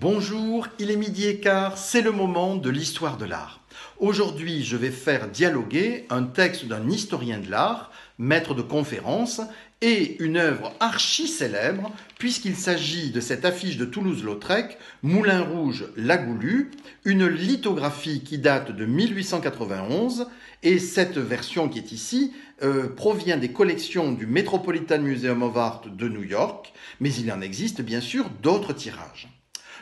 Bonjour, il est midi et quart, c'est le moment de l'histoire de l'art. Aujourd'hui, je vais faire dialoguer un texte d'un historien de l'art, maître de conférence, et une œuvre archi célèbre, puisqu'il s'agit de cette affiche de Toulouse-Lautrec, Moulin Rouge Lagoulu, une lithographie qui date de 1891, et cette version qui est ici euh, provient des collections du Metropolitan Museum of Art de New York, mais il en existe bien sûr d'autres tirages.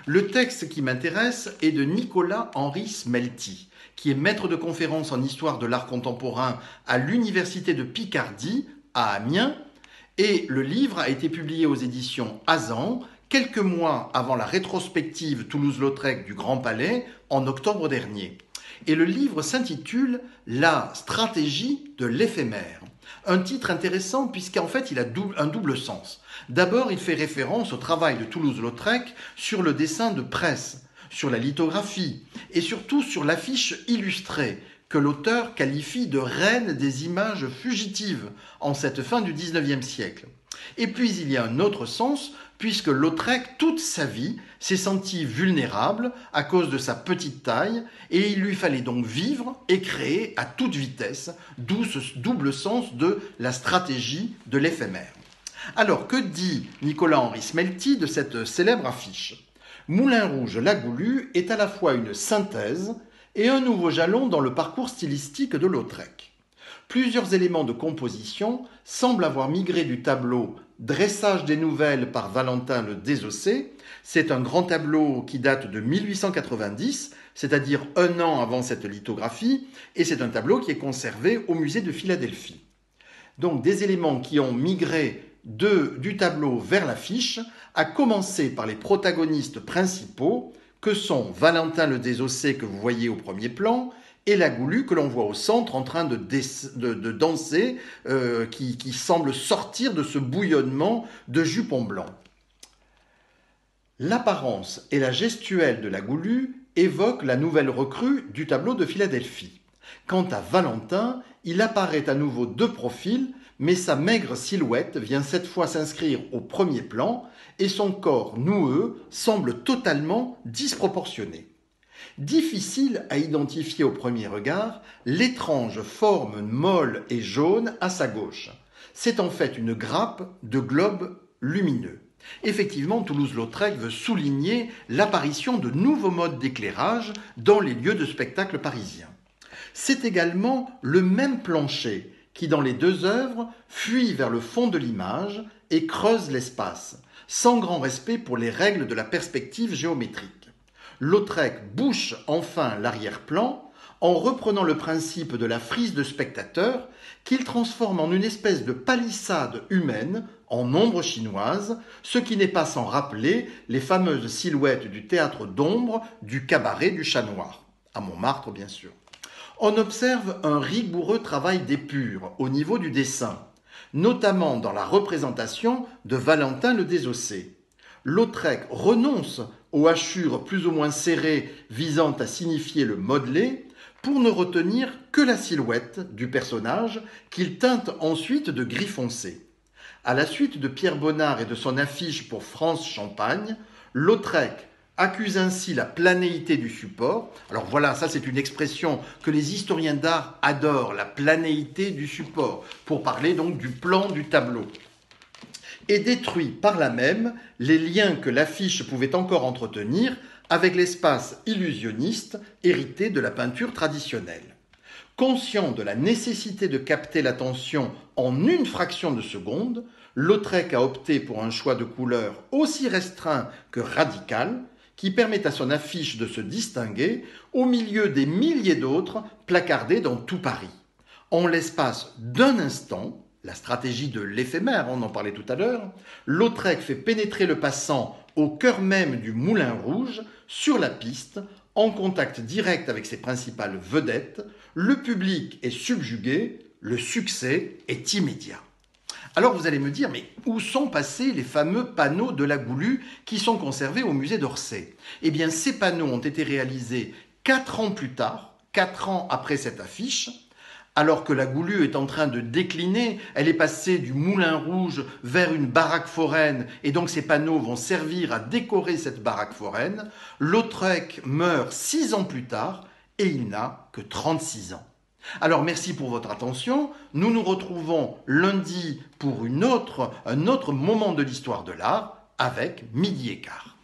Le texte qui m'intéresse est de Nicolas-Henri Smelty, qui est maître de conférence en histoire de l'art contemporain à l'Université de Picardie, à Amiens, et le livre a été publié aux éditions Azan quelques mois avant la rétrospective Toulouse-Lautrec du Grand Palais en octobre dernier. Et le livre s'intitule La stratégie de l'éphémère. Un titre intéressant puisqu'en fait il a un double sens. D'abord, il fait référence au travail de Toulouse-Lautrec sur le dessin de presse, sur la lithographie et surtout sur l'affiche illustrée que l'auteur qualifie de reine des images fugitives en cette fin du XIXe siècle. Et puis il y a un autre sens, puisque Lautrec, toute sa vie, s'est senti vulnérable à cause de sa petite taille, et il lui fallait donc vivre et créer à toute vitesse, d'où ce double sens de la stratégie de l'éphémère. Alors, que dit Nicolas-Henri Smelty de cette célèbre affiche? Moulin Rouge Lagoulu est à la fois une synthèse et un nouveau jalon dans le parcours stylistique de Lautrec. Plusieurs éléments de composition semblent avoir migré du tableau Dressage des nouvelles par Valentin le Désossé. C'est un grand tableau qui date de 1890, c'est-à-dire un an avant cette lithographie, et c'est un tableau qui est conservé au musée de Philadelphie. Donc des éléments qui ont migré du tableau vers l'affiche, à commencer par les protagonistes principaux, que sont Valentin le Désossé que vous voyez au premier plan, et la Goulue que l'on voit au centre en train de, danser, euh, qui, qui, semble sortir de ce bouillonnement de jupon blanc. L'apparence et la gestuelle de la Goulue évoquent la nouvelle recrue du tableau de Philadelphie. Quant à Valentin, il apparaît à nouveau de profil, mais sa maigre silhouette vient cette fois s'inscrire au premier plan et son corps noueux semble totalement disproportionné. Difficile à identifier au premier regard l'étrange forme molle et jaune à sa gauche. C'est en fait une grappe de globes lumineux. Effectivement, Toulouse-Lautrec veut souligner l'apparition de nouveaux modes d'éclairage dans les lieux de spectacle parisiens. C'est également le même plancher qui, dans les deux œuvres, fuit vers le fond de l'image et creuse l'espace, sans grand respect pour les règles de la perspective géométrique. Lautrec bouche enfin l'arrière-plan en reprenant le principe de la frise de spectateurs qu'il transforme en une espèce de palissade humaine en ombre chinoise, ce qui n'est pas sans rappeler les fameuses silhouettes du théâtre d'ombre du cabaret du chat noir, à Montmartre bien sûr on observe un rigoureux travail d'épure au niveau du dessin, notamment dans la représentation de Valentin le Désossé. Lautrec renonce aux hachures plus ou moins serrées visant à signifier le modelé pour ne retenir que la silhouette du personnage qu'il teinte ensuite de gris foncé. À la suite de Pierre Bonnard et de son affiche pour France Champagne, Lautrec accuse ainsi la planéité du support. Alors voilà, ça c'est une expression que les historiens d'art adorent, la planéité du support, pour parler donc du plan du tableau. Et détruit par là même les liens que l'affiche pouvait encore entretenir avec l'espace illusionniste hérité de la peinture traditionnelle. Conscient de la nécessité de capter l'attention en une fraction de seconde, Lautrec a opté pour un choix de couleur aussi restreint que radical, qui permet à son affiche de se distinguer au milieu des milliers d'autres placardées dans tout Paris. En l'espace d'un instant, la stratégie de l'éphémère, on en parlait tout à l'heure, Lautrec fait pénétrer le passant au cœur même du Moulin Rouge, sur la piste, en contact direct avec ses principales vedettes, le public est subjugué, le succès est immédiat. Alors vous allez me dire, mais où sont passés les fameux panneaux de la Goulue qui sont conservés au musée d'Orsay? Eh bien, ces panneaux ont été réalisés quatre ans plus tard, quatre ans après cette affiche, alors que la Goulue est en train de décliner, elle est passée du moulin rouge vers une baraque foraine, et donc ces panneaux vont servir à décorer cette baraque foraine, Lautrec meurt six ans plus tard, et il n'a que 36 ans. Alors merci pour votre attention. Nous nous retrouvons lundi pour un autre moment de l'histoire de l'art avec Midi et quart.